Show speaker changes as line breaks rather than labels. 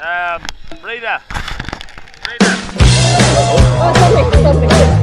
Um, reader. Reader.
Oh.